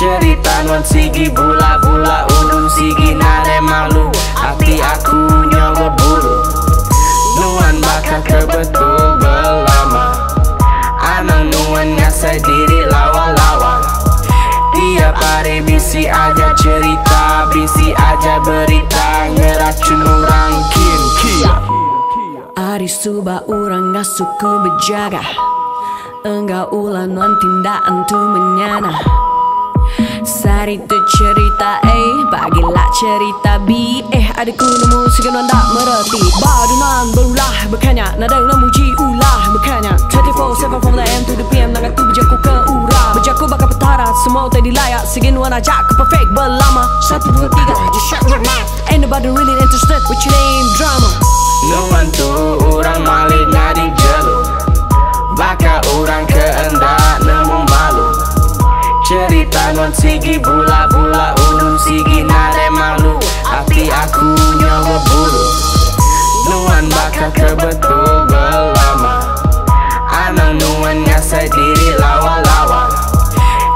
non sigi bula-bula Ulun sigi nare malu. Hati aku nyoba bulu Nuan bakal kebetul belama. Anang nuan ngasai diri lawa-lawa. Tiap hari bisi aja cerita Bisi aja berita Ngeracun orang kin kia Ari suba orang ngasuku berjaga Enggak ulah non tindakan tu menyana Sari tu cerita eh. Bagilah cerita B Eh. Adikku nemu segan tak mereti? Baru nan berulah berkanya. Nada ulah muji ulah berkanya. 24-7 from the AM to the PM Nangat tu berjaku ke urang Berjaku bakal petara Semua tadi layak Segin wan ajak ke perfect berlama. Satu dua tiga Just shut your mouth. Ain't nobody really interested With your name Non sigi bula-bula Ulun sigi nare malu. Hati aku nyawa bulu. Nuan baka kebetul belama. Anang nuan ngasai diri lawa-lawa.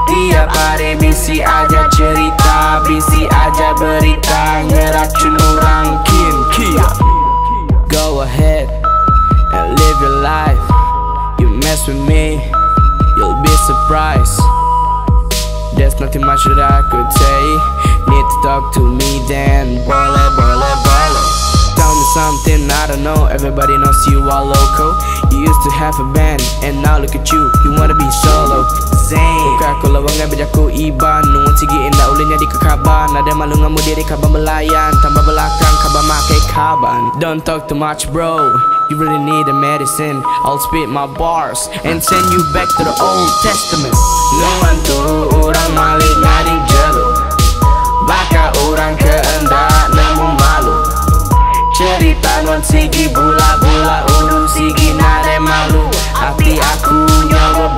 Tiap hari bisi aja cerita Bisi aja berita Ngeracun orang kin kia. Go ahead and live your life. You mess with me, you'll be surprised. There's nothing much that I could say. Need to talk to me then. Bole, bole, bole. Tell me something I don't know. Everybody knows you are loco. You used to have a band, and now look at you. You wanna be solo. Aku lawangan bejaku iban Nungun sigi indah ulinya di kekaban Ada malu ngamu diri kaban melayan Tambah belakang kaban make kaban Don't talk too much bro You really need a medicine I'll spit my bars And send you back to the Old Testament Nuan tu orang malik ngadi jelu Baka orang keendak nemu malu. Cerita nuan sigi bula-bula Ulun sigi nare malu. Hati aku nyawa